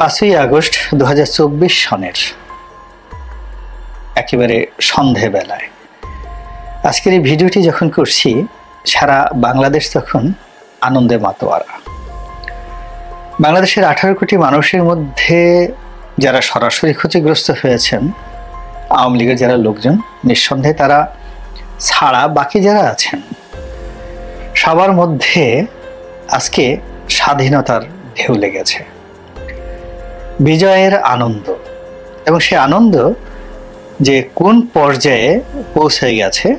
পাঁচই আগস্ট দু হাজার চব্বিশ সনের একেবারে সন্ধেবেলায়। আজকের এই ভিডিওটি যখন করছি, সারা বাংলাদেশ তখন আনন্দে মাতোয়ারা। বাংলাদেশের আঠারো কোটি মানুষের মধ্যে যারা সরাসরি ক্ষতিগ্রস্ত হয়েছেন, আওয়ামী লীগের যারা লোকজন, নিঃসন্দেহে তারা ছাড়া বাকি যারা আছেন, সবার মধ্যে আজকে স্বাধীনতার ঢেউ লেগেছে। বিজয়ের আনন্দ। এবং সে আনন্দ যে কোন পর্যায়ে পৌঁছে গেছে,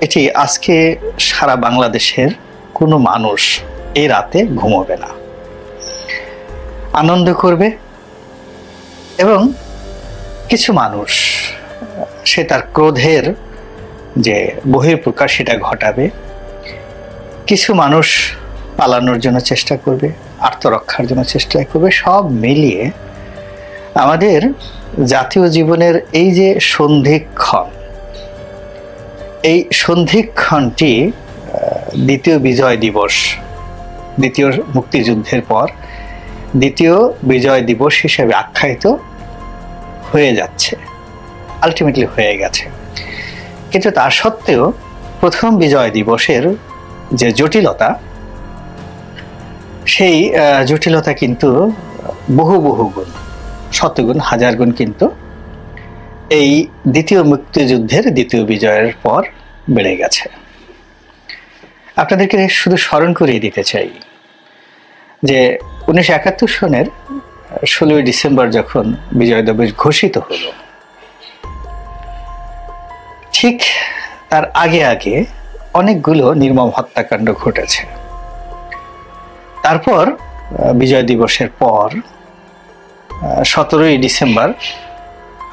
এটি আজকে সারা বাংলাদেশের কোনো মানুষ এই রাতে ঘুমোবে না। আনন্দ করবে এবং কিছু মানুষ, সে তার ক্রোধের যে বহির্প্রকাশ সেটা ঘটাবে। কিছু মানুষ পালানোর জন্য চেষ্টা করবে। আত্মরক্ষার জন্য চেষ্টা করবে। সব মিলিয়ে আমাদের জাতীয় জীবনের এই যে সন্ধিক্ষণ, এই সন্ধিক্ষণটি দ্বিতীয় বিজয় দিবস, দ্বিতীয় মুক্তিযুদ্ধের পর দ্বিতীয় বিজয় দিবস হিসেবে আখ্যায়িত হয়ে যাচ্ছে আলটিমেটলি হয়ে গেছে। কিন্তু তা সত্ত্বেও প্রথম বিজয় দিবসের যে জটিলতা সেই জটিলতা কিন্তু বহু বহু গুণ, শতগুণ, হাজার গুণ কিন্তু এই দ্বিতীয় মুক্তিযুদ্ধের দ্বিতীয় বিজয়ের পর বেড়ে গেছে। আপনাদেরকে শুধু স্মরণ করিয়ে দিতে চাই যে উনিশশো একাত্তর সনের ষোলোই ডিসেম্বর যখন বিজয় দিবস ঘোষিত হলো, ঠিক তার আগে আগে অনেকগুলো নির্মম হত্যাকাণ্ড ঘটেছে। তারপর বিজয় দিবসের পর সতেরোই ডিসেম্বর,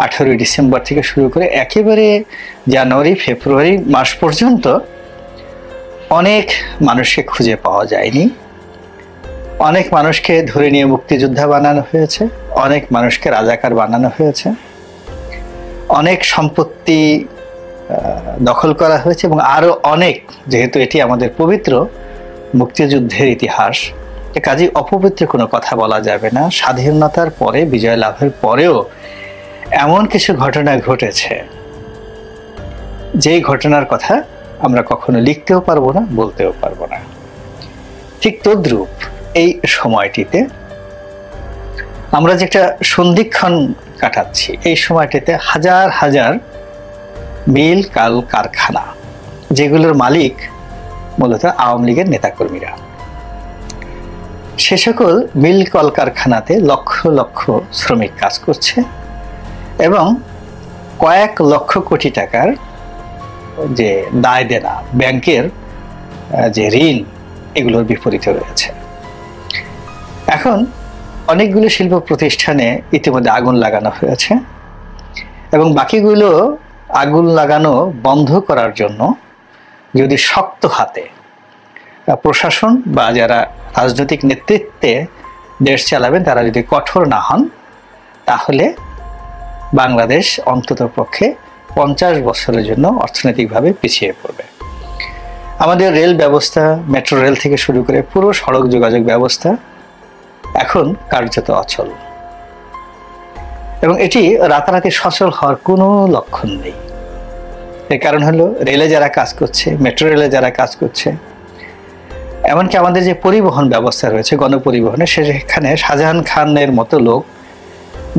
আঠেরোই ডিসেম্বর থেকে শুরু করে একেবারে জানুয়ারি, ফেব্রুয়ারি মাস পর্যন্ত অনেক মানুষকে খুঁজে পাওয়া যায়নি। অনেক মানুষকে ধরে নিয়ে মুক্তিযোদ্ধা বানানো হয়েছে, অনেক মানুষকে রাজাকার বানানো হয়েছে, অনেক সম্পত্তি দখল করা হয়েছে এবং আরও অনেক, যেহেতু এটি আমাদের পবিত্র মুক্তিযুদ্ধের ইতিহাস। এ কাজে অপবিত্র কোনো কথা বলা যাবে না। স্বাধীনতার পরে, বিজয় লাভের পরেও এমন কিছু ঘটনা ঘটেছে। যেই ঘটনার কথা আমরা কখনো লিখতেও পারব না, বলতেও পারব না। ঠিক তদ্রূপ এই সময়টিতে আমরা যেটা সন্ধিক্ষণ কাটাচ্ছি, এই সময়টিতে হাজার হাজার মিল কাল কারখানা, যেগুলোর মালিক মূলত আওয়ামী লীগের নেতাকর্মীরা। সে সকল মিল কলকারখানাতে লক্ষ লক্ষ শ্রমিক কাজ করছে এবং কয়েক লক্ষ কোটি টাকার যে দায় দেনা, ব্যাংকের যে ঋণ, এগুলোর বিপরীতে রয়েছে। এখন অনেকগুলো শিল্প প্রতিষ্ঠানে ইতিমধ্যে আগুন লাগানো হয়েছে এবং বাকিগুলো আগুন লাগানো বন্ধ করার জন্য যদি শক্ত হাতে প্রশাসন বা যারা রাজনৈতিক নেতৃত্বে দেশ চালাবেন, তারা যদি কঠোর না হন, তাহলে বাংলাদেশ অন্তত পক্ষে পঞ্চাশ বছরের জন্য অর্থনৈতিকভাবে পিছিয়ে পড়বে। আমাদের রেল ব্যবস্থা, মেট্রো রেল থেকে শুরু করে পুরো সড়ক যোগাযোগ ব্যবস্থা এখন কার্যত অচল। এবং এটি রাতারাতি সচল হওয়ার কোনো লক্ষণ নেই। এর কারণ হলো রেলে যারা কাজ করছে মেট্রো রেলে যারা কাজ করছে, এমনকি আমাদের যে পরিবহন ব্যবস্থা রয়েছে, গণপরিবহনে সেখানে শাহজাহান খানের মতো লোক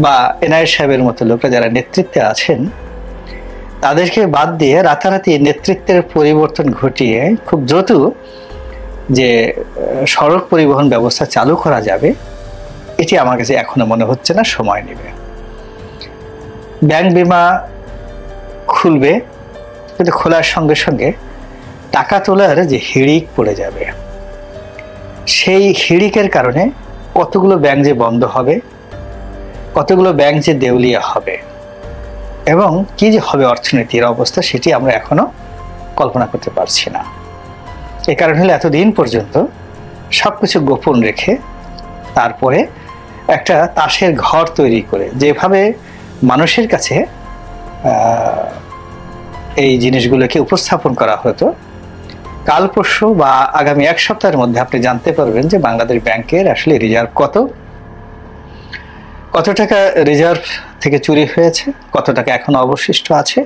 বা এনআই সাহেবের মতো লোকরা যারা নেতৃত্বে আছেন, তাদেরকে বাদ দিয়ে রাতারাতি নেতৃত্বের পরিবর্তন ঘটিয়ে খুব দ্রুত যে, সড়ক পরিবহন ব্যবস্থা চালু করা যাবে, এটি আমার কাছে এখনও মনে হচ্ছে না, সময় নেবে। ব্যাংক বিমা খুলবে কিন্তু খোলার সঙ্গে সঙ্গে টাকা তোলার যে হিড়িক পড়ে যাবে, সেই হিড়িকের কারণে কতগুলো ব্যাংক যে বন্ধ হবে, কতগুলো ব্যাংক যে দেউলিয়া হবে এবং কি যে হবে অর্থনীতির অবস্থা সেটি আমরা এখনও কল্পনা করতে পারছি না। এ কারণ হলে এতদিন পর্যন্ত সব কিছু গোপন রেখে তারপরে একটা তাসের ঘর তৈরি করে যেভাবে মানুষের কাছে এই জিনিসগুলোকে উপস্থাপন করা হতো। কাল পরশু বা আগামী এক সপ্তাহের মধ্যে আপনি জানতে পারবেন যে বাংলাদেশ ব্যাংকের আসলে রিজার্ভ কত। কত টাকা রিজার্ভ থেকে চুরি হয়েছে, কত টাকা এখন অবশিষ্ট আছে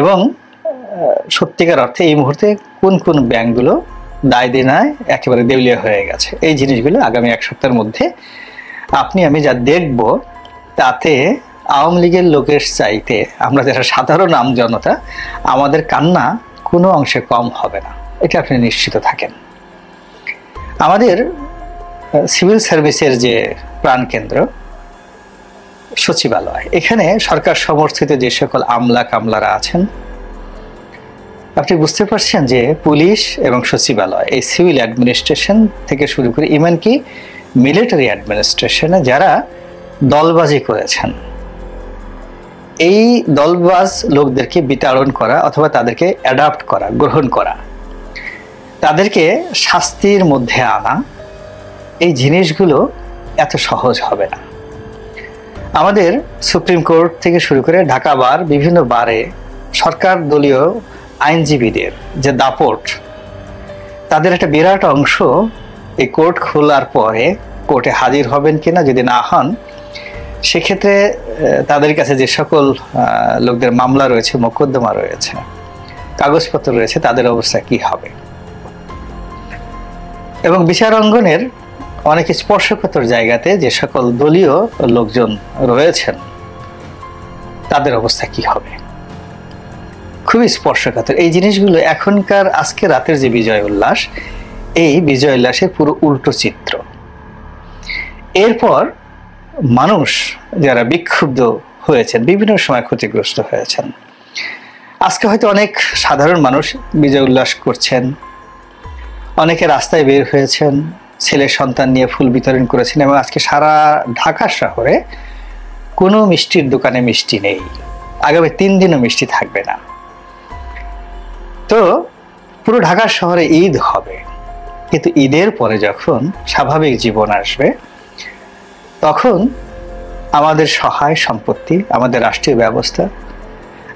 এবং সত্যিকার অর্থে এই মুহূর্তে কোন কোন ব্যাংকগুলো দায় দেনায় একেবারে দেউলিয়া হয়ে গেছে। এই জিনিসগুলো আগামী এক সপ্তাহের মধ্যে আপনি, আমি যা দেখব তাতে আওয়ামী লীগের লোকের চাইতে, আমরা যারা সাধারণ আম জনতা, আমাদের কান্না কোনো অংশে কম হবে না। এটা আপনি নিশ্চিত থাকেন। আমাদের সিভিল সার্ভিসের যে প্রাণকেন্দ্র সচিবালয়, এখানে সরকার সমর্থিত যে সকল আমলা কামলারা আছেন, আপনি বুঝতে পারছেন যে পুলিশ এবং সচিবালয়, এই সিভিল অ্যাডমিনিস্ট্রেশন থেকে শুরু করে ইমেনকি মিলিটারি অ্যাডমিনিস্ট্রেশনে যারা দলবাজি করেছেন এই দলবাজ লোকদেরকে বিতাড়ন করা অথবা তাদেরকে অ্যাডাপ্ট করা, গ্রহণ করা। তাদেরকে শাস্তির মধ্যে আনা, এই জিনিসগুলো এত সহজ হবে না। আমাদের সুপ্রিম কোর্ট থেকে শুরু করে ঢাকা বার, বিভিন্ন বারে সরকার দলীয় আইনজীবীদের যে দাপট, তাদের একটা বিরাট অংশ এই কোর্ট খোলার পরে কোর্টে হাজির হবেন কিনা যদি না হন সেক্ষেত্রে তাদের কাছে যে সকল লোকদের মামলা রয়েছে, মোকদ্দমা রয়েছে, কাগজপত্র রয়েছে, তাদের অবস্থা কি হবে? এবং বিচার অঙ্গনের অনেক স্পর্শকাতর জায়গাতে যে সকল দলীয় লোকজন রয়েছেন, তাদের অবস্থা কি হবে? খুবই স্পর্শকাতর। এই জিনিসগুলো এখনকার আজকে রাতের যে বিজয় উল্লাস, এই বিজয় উল্লাসের পুরো উল্টো চিত্র। এরপর মানুষ যারা বিক্ষুব্ধ হয়েছেন, বিভিন্ন সময় ক্ষতিগ্রস্ত হয়েছেন। আজকে হয়তো অনেক সাধারণ মানুষ বিজয় উল্লাস করছেন, অনেকে রাস্তায় বের হয়েছেন ছেলের সন্তান নিয়ে ফুল বিতরণ করেছেন এবং আজকে সারা ঢাকা শহরে কোনো মিষ্টির দোকানে মিষ্টি নেই। আগামী তিন দিনও মিষ্টি থাকবে না। তো পুরো ঢাকা শহরে ঈদ হবে, কিন্তু ঈদের পরে যখন স্বাভাবিক জীবন আসবে তখন আমাদের সহায় সম্পত্তি, আমাদের রাষ্ট্রীয় ব্যবস্থা,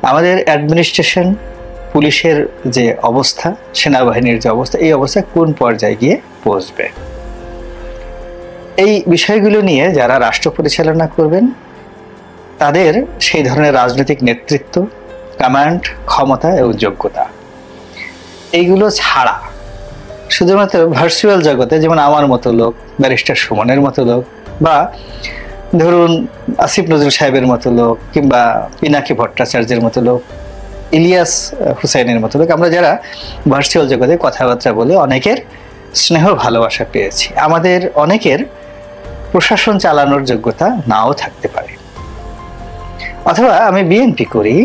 আমাদের অ্যাডমিনিস্ট্রেশন পুলিশের যে অবস্থা, সেনাবাহিনীর যে অবস্থা, এই অবস্থা কোন পর্যায়ে গিয়ে পৌঁছবে? এই বিষয়গুলো নিয়ে যারা রাষ্ট্র পরিচালনা করবেন, তাদের সেই ধরনের রাজনৈতিক নেতৃত্ব কমান্ড ক্ষমতা এবং যোগ্যতা। এইগুলো ছাড়া শুধুমাত্র ভার্চুয়াল জগতে, যেমন আমার মতো লোক ব্যারিস্টার সুমনের মতো লোক বা ধরুন আসিফ নজরুল সাহেবের মতো লোক কিংবা পিনাকি ভট্টাচার্যের মতো লোক, ইলিয়াস হুসাইনের মতো লোক, আমরা যারা ভার্চুয়াল জগতে কথাবার্তা বলে অনেকের স্নেহ, ভালোবাসা পেয়েছি। আমাদের অনেকের প্রশাসন চালানোর যোগ্যতা নাও থাকতে পারে। অথবা আমি বিএনপি করি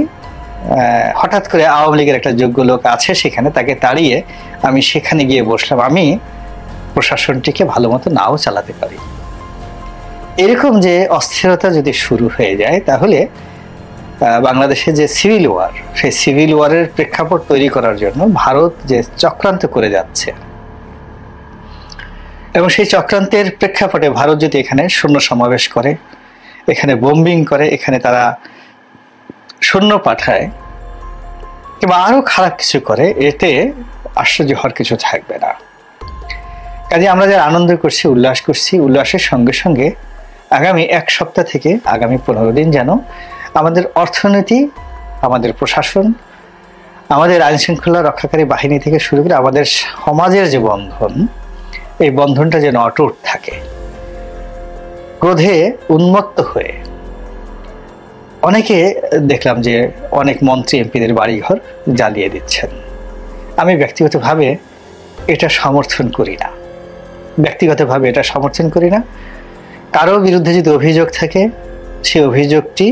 হঠাৎ করে আওয়ামী লীগের একটা যোগ্য লোক আছে সেখানে, তাকে তাড়িয়ে আমি সেখানে গিয়ে বসলাম। আমি প্রশাসনটিকে ভালো মতো নাও চালাতে পারি। এরকম যে অস্থিরতা যদি শুরু হয়ে যায়, তাহলে বাংলাদেশে যে সিভিল ওয়ার সেই সিভিল ওয়ারের প্রেক্ষাপট তৈরি করার জন্য ভারত যে চক্রান্ত করে যাচ্ছে, এবং সেই চক্রান্তের প্রেক্ষাপটে ভারত যদি এখানে শূন্য সমাবেশ করে, এখানে বোম্বিং করে, এখানে তারা শূন্য পাঠায়, কিংবা আরও খারাপ কিছু করে, এতে আশ্চর্য হওয়ার কিছু থাকবে না। কাজে আমরা যারা আনন্দ করছি, উল্লাস করছি, উল্লাসের সঙ্গে সঙ্গে আগামী এক সপ্তাহ থেকে আগামী পনেরো দিন যেন আমাদের অর্থনীতি, আমাদের প্রশাসন, আমাদের আইন শৃঙ্খলা রক্ষাকারী বাহিনী থেকে শুরু করে আমাদের সমাজের যে বন্ধন, এই বন্ধনটা যেন অটুট থাকে। ক্রোধে উন্মত্ত হয়ে অনেকে দেখলাম যে অনেক মন্ত্রী, এমপিদের বাড়িঘর জ্বালিয়ে দিচ্ছেন। আমি ব্যক্তিগতভাবে এটা সমর্থন করি না। ব্যক্তিগতভাবে এটা সমর্থন করি না। কারও বিরুদ্ধে যদি অভিযোগ থাকে, সেই অভিযোগটি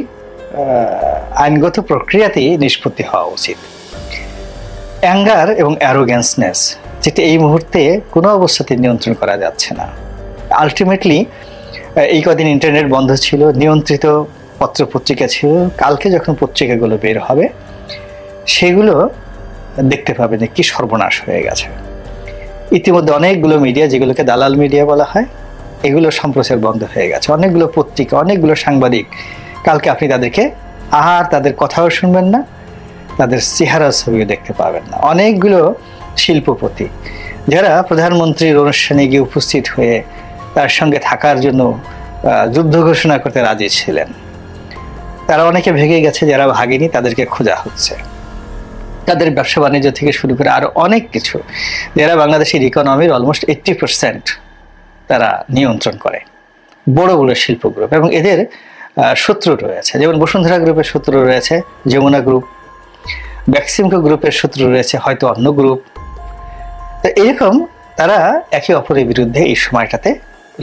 আইনগত প্রক্রিয়াতেই নিষ্পত্তি হওয়া উচিত। অ্যাঙ্গার এবং অ্যারোগ্যান্সনেস যেটি এই মুহূর্তে কোনো অবস্থাতে নিয়ন্ত্রণ করা যাচ্ছে না। আলটিমেটলি এই কদিন ইন্টারনেট বন্ধ ছিল, নিয়ন্ত্রিত পত্র পত্রিকা ছিল, কালকে যখন পত্রিকাগুলো বের হবে, সেগুলো দেখতে পাবে যে কি সর্বনাশ হয়ে গেছে। ইতিমধ্যে অনেকগুলো মিডিয়া, যেগুলোকে দালাল মিডিয়া বলা হয় এগুলো সম্প্রচার বন্ধ হয়ে গেছে। অনেকগুলো পত্রিকা, অনেকগুলো সাংবাদিক কালকে আপনি তাদেরকে আর তাদের কথাও শুনবেন না, তাদের চেহারা ছবিও দেখতে পাবেন না। অনেকগুলো শিল্পপতি যারা প্রধানমন্ত্রীর অনুষ্ঠানে গিয়ে উপস্থিত হয়ে তার সঙ্গে থাকার জন্য যুদ্ধ ঘোষণা করতে রাজি ছিলেন। তারা অনেকে ভেঙে গেছে যারা ভাগেনি, তাদেরকে খোঁজা হচ্ছে। তাদের ব্যবসা বাণিজ্য থেকে শুরু করে আরও অনেক কিছু। যারা বাংলাদেশের ইকোনমির অলমোস্ট এইট্টি পার্সেন্ট তারা নিয়ন্ত্রণ করে। বড় বড় শিল্প গ্রুপ এবং এদের শত্রু রয়েছে। যেমন বসুন্ধরা গ্রুপের শত্রু রয়েছে, যমুনা গ্রুপ, ব্যাক্সিমকো গ্রুপের শত্রু রয়েছে, হয়তো অন্য গ্রুপ। তো এরকম তারা একে অপরের বিরুদ্ধে এই সময়টাতে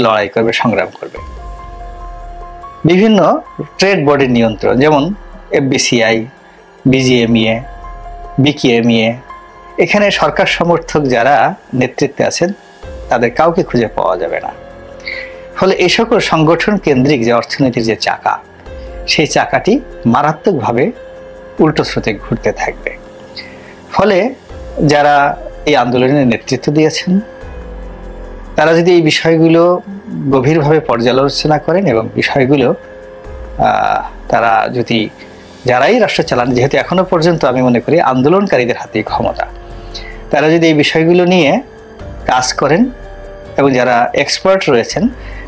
লড়াই করবে, সংগ্রাম করবে। বিভিন্ন ট্রেড বডির নিয়ন্ত্রণ, যেমন এফবিসিআই, বিজিএমইএ, বিকিএমইএ, এখানে সরকার সমর্থক যারা নেতৃত্বে আছেন তাদের কাউকে খুঁজে পাওয়া যাবে না। ফলে এই সকল সংগঠন কেন্দ্রিক যে অর্থনীতির যে চাকা, সেই চাকাটি মারাত্মকভাবে উল্টো স্রোতে ঘুরতে থাকবে। ফলে যারা এই আন্দোলনের নেতৃত্ব দিয়েছেন, তারা যদি এই বিষয়গুলো গভীরভাবে পর্যালোচনা করেন এবং বিষয়গুলো তারা যদি, যারাই রাষ্ট্র চালান, যেহেতু এখনও পর্যন্ত আমি মনে করি আন্দোলনকারীদের হাতেই ক্ষমতা, তারা যদি এই বিষয়গুলো নিয়ে কাজ করেন এবং যারা এক্সপার্ট রয়েছেন,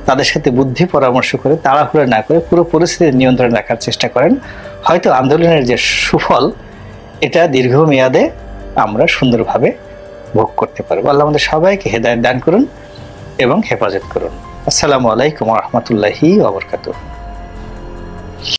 তাদের সাথে বুদ্ধি পরামর্শ করে, তাড়াহুড়ো না করে পুরো পরিস্থিতি নিয়ন্ত্রণে রাখার চেষ্টা করেন। হয়তো আন্দোলনের যে সুফল, এটা দীর্ঘমেয়াদে আমরা সুন্দরভাবে ভোগ করতে পারব। আল্লাহ আমাদের সবাইকে হেদায়ত দান করুন এবং হেফাজত করুন। আসসালামু আলাইকুম রহমতুল্লাহি আবরকাতুহ